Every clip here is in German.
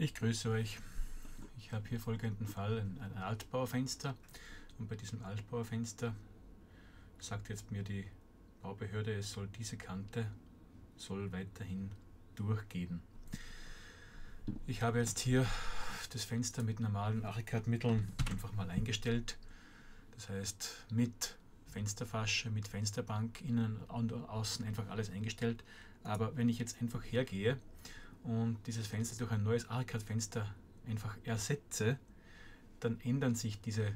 Ich grüße euch. Ich habe hier folgenden Fall, ein, Altbaufenster. Und bei diesem Altbaufenster sagt jetzt mir die Baubehörde, es soll diese Kante soll weiterhin durchgehen. Ich habe jetzt hier das Fenster mit normalen Archicad-Mitteln einfach mal eingestellt. Das heißt mit Fensterfasche, mit Fensterbank, innen und außen einfach alles eingestellt. Aber wenn ich jetzt einfach hergehe und dieses Fenster durch ein neues Arcade-Fenster einfach ersetze, dann ändern sich diese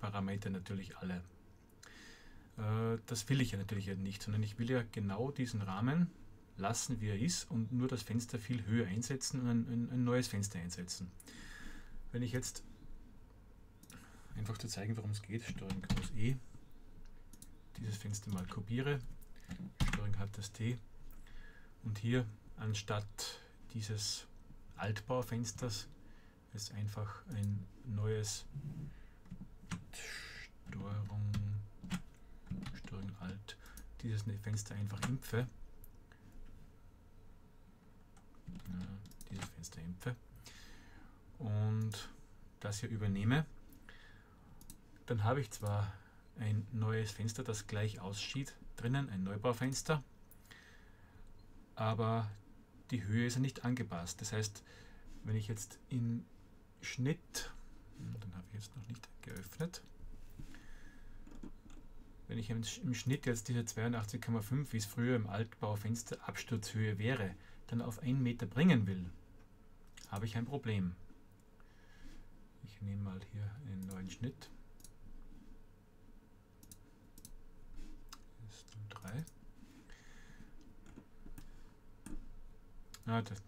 Parameter natürlich alle. Äh, das will ich ja natürlich nicht, sondern ich will ja genau diesen Rahmen lassen, wie er ist und nur das Fenster viel höher einsetzen und ein, ein, ein neues Fenster einsetzen. Wenn ich jetzt einfach zu zeigen, warum es geht, Steuerung Groß E, dieses Fenster mal kopiere, Steuerung H das T und hier anstatt dieses Altbaufensters ist einfach ein neues Steuerung, Steuerung Alt, dieses Fenster einfach impfe. Ja, dieses Fenster impfe. Und das hier übernehme, dann habe ich zwar ein neues Fenster, das gleich aussieht, drinnen, ein Neubaufenster, aber die Höhe ist ja nicht angepasst. Das heißt, wenn ich jetzt in Schnitt, hm, dann habe ich jetzt noch nicht geöffnet, wenn ich im Schnitt jetzt diese 82,5, wie es früher im Altbaufenster Absturzhöhe wäre, dann auf 1 Meter bringen will, habe ich ein Problem. Ich nehme mal hier einen neuen Schnitt. Das ist 03. Ja, das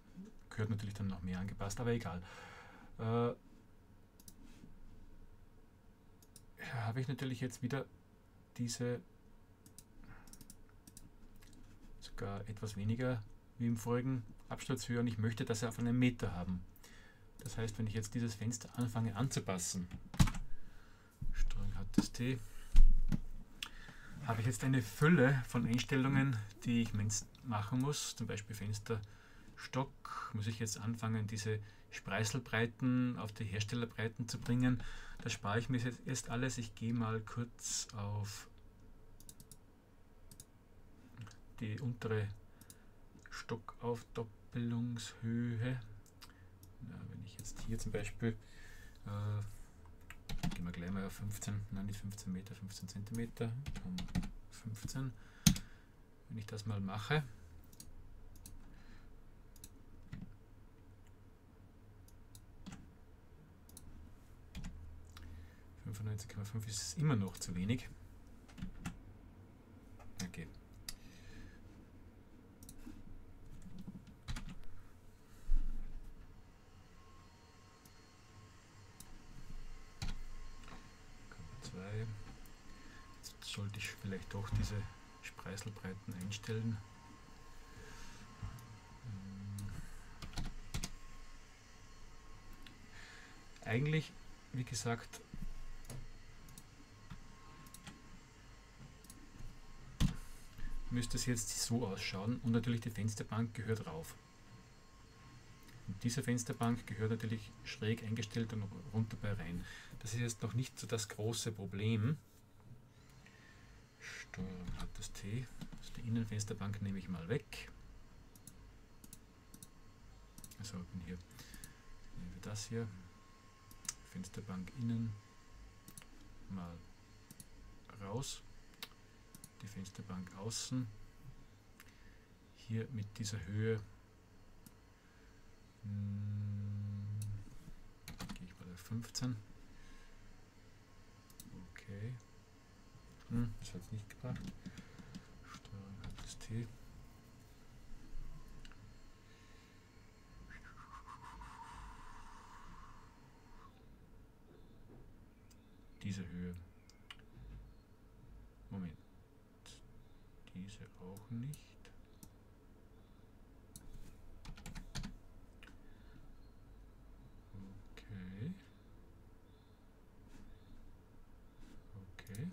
gehört natürlich dann noch mehr angepasst, aber egal. Äh, habe ich natürlich jetzt wieder diese sogar etwas weniger wie im vorigen Absturzhöhe und ich möchte das auf einen Meter haben. Das heißt, wenn ich jetzt dieses Fenster anfange anzupassen, Steuerung hat das T, habe ich jetzt eine Fülle von Einstellungen, die ich machen muss, zum Beispiel Fenster Stock muss ich jetzt anfangen, diese Spreißelbreiten auf die Herstellerbreiten zu bringen. Das spare ich mir jetzt erst alles. Ich gehe mal kurz auf die untere Stockaufdoppelungshöhe. Ja, wenn ich jetzt hier zum Beispiel, äh, gehen wir gleich mal auf 15, nein nicht 15 Meter, 15 Zentimeter, 15. Wenn ich das mal mache, 95,5 ist immer noch zu wenig. Okay. Zwei. Jetzt sollte ich vielleicht doch diese Spreißelbreiten einstellen. Hm. Eigentlich, wie gesagt, müsste es jetzt so ausschauen und natürlich die Fensterbank gehört rauf. Und diese Fensterbank gehört natürlich schräg eingestellt und runter bei rein. Das ist jetzt noch nicht so das große Problem. Steuerung hat das T. Also die Innenfensterbank nehme ich mal weg. Also bin hier nehmen wir das hier. Fensterbank innen mal raus die Fensterbank außen. Hier mit dieser Höhe hm, gehe ich mal auf 15. Okay. Hm, das hat es nicht gebracht. Steuerung das T. Diese Höhe. Moment diese auch nicht. Okay. Okay.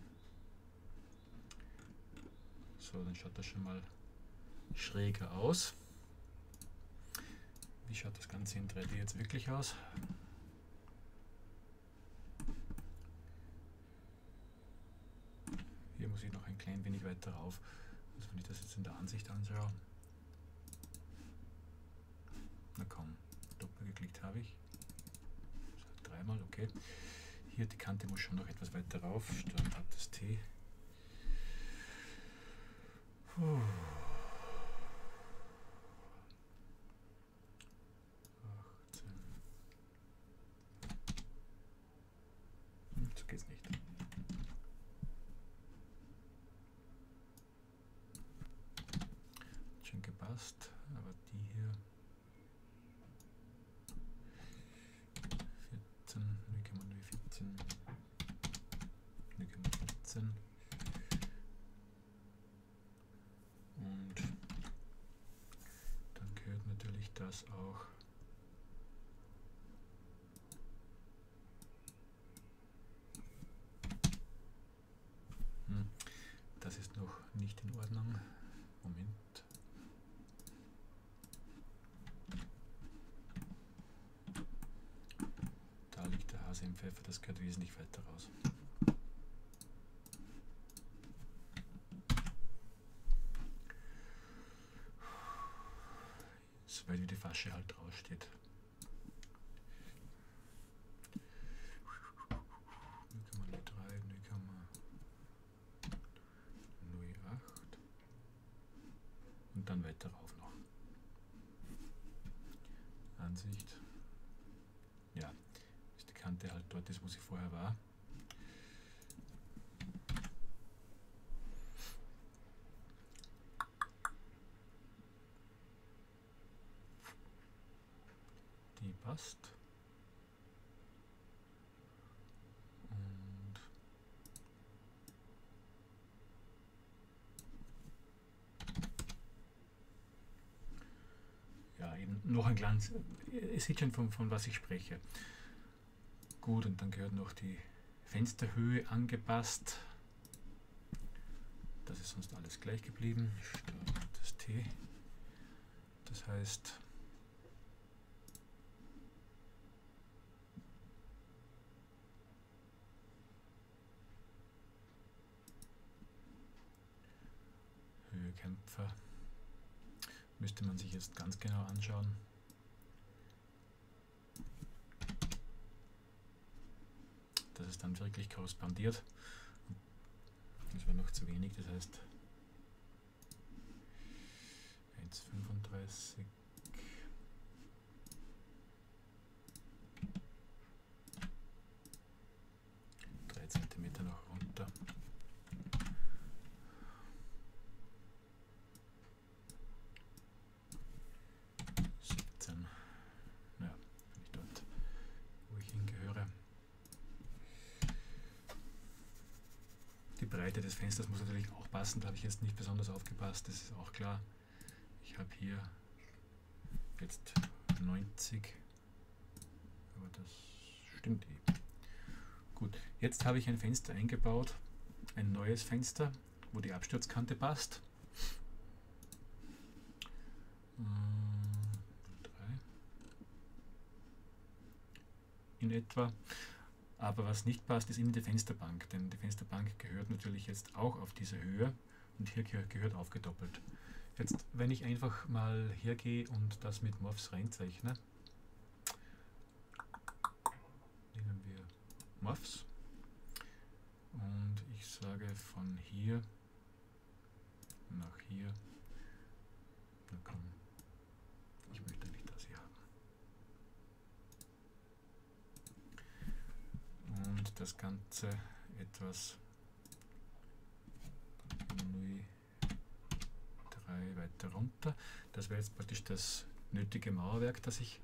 So, dann schaut das schon mal schräger aus. Wie schaut das Ganze in 3D jetzt wirklich aus? Hier muss ich noch ein klein wenig weiter rauf, also wenn ich das jetzt in der Ansicht anschaue. Na komm, doppelt geklickt habe ich. Dreimal, okay. Hier die Kante muss schon noch etwas weiter rauf. Steuern das T. das auch hm, das ist noch nicht in Ordnung. Moment. Da liegt der Hase im Pfeffer, das gehört wesentlich weiter raus. weil wie die Fasche halt draufsteht. Und dann weiter rauf noch. Ansicht. Ja, ist die Kante halt dort ist, wo sie vorher war. passt. Und ja, eben noch ein Glanz. Ihr seht schon, von, von was ich spreche. Gut, und dann gehört noch die Fensterhöhe angepasst. Das ist sonst alles gleich geblieben. Das T. Das heißt, Kämpfer. Müsste man sich jetzt ganz genau anschauen. Das ist dann wirklich korrespondiert. Das war noch zu wenig, das heißt 1,35 Breite des Fensters muss natürlich auch passen. Da habe ich jetzt nicht besonders aufgepasst, das ist auch klar. Ich habe hier jetzt 90, aber das stimmt eh. Gut, jetzt habe ich ein Fenster eingebaut, ein neues Fenster, wo die Absturzkante passt. In etwa. Aber was nicht passt, ist immer die Fensterbank, denn die Fensterbank gehört natürlich jetzt auch auf diese Höhe und hier gehört aufgedoppelt. Jetzt, wenn ich einfach mal hergehe und das mit Morphs reinzeichne, nehmen wir Morphs. Und ich sage von hier nach hier, na komm, ich möchte nicht das hier haben. und das Ganze etwas 0,3 weiter runter. Das wäre jetzt praktisch das nötige Mauerwerk, das ich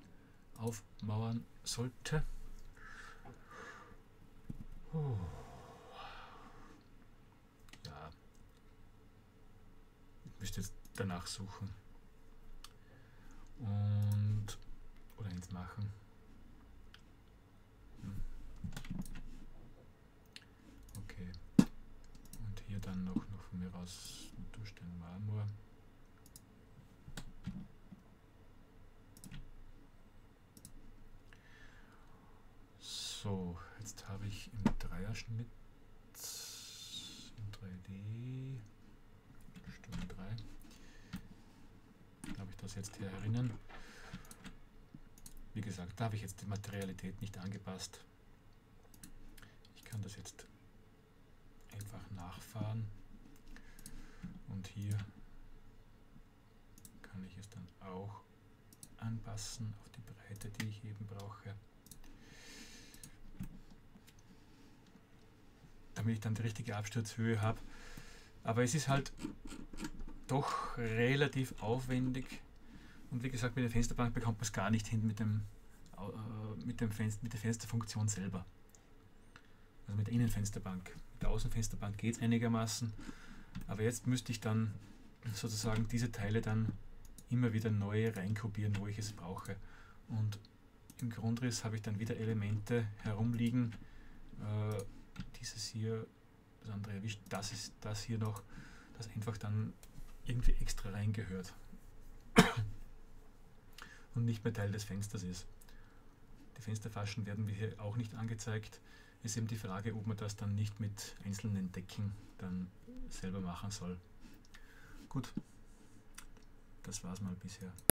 aufmauern sollte. Ja, ich müsste jetzt danach suchen und oder eins machen. mir dann noch, noch von mir aus durch den Marmor. So, jetzt habe ich im Dreierschnitt in 3D Stunde 3 habe ich das jetzt hier erinnern? Wie gesagt, da habe ich jetzt die Materialität nicht angepasst. Ich kann das jetzt einfach nachfahren und hier kann ich es dann auch anpassen auf die Breite, die ich eben brauche. Damit ich dann die richtige Absturzhöhe habe. Aber es ist halt doch relativ aufwendig und wie gesagt, mit der Fensterbank bekommt man es gar nicht hin mit, dem, äh, mit, dem Fenster, mit der Fensterfunktion selber. Also mit der Innenfensterbank. Der Außenfensterbank geht es einigermaßen, aber jetzt müsste ich dann sozusagen diese Teile dann immer wieder neu reinkopieren, wo ich es brauche. Und im Grundriss habe ich dann wieder Elemente herumliegen. Äh, dieses hier, das andere erwischt, das ist das hier noch, das einfach dann irgendwie extra reingehört und nicht mehr Teil des Fensters ist. Die Fensterfaschen werden mir hier auch nicht angezeigt. Ist eben die Frage, ob man das dann nicht mit einzelnen Decken dann selber machen soll. Gut, das war es mal bisher.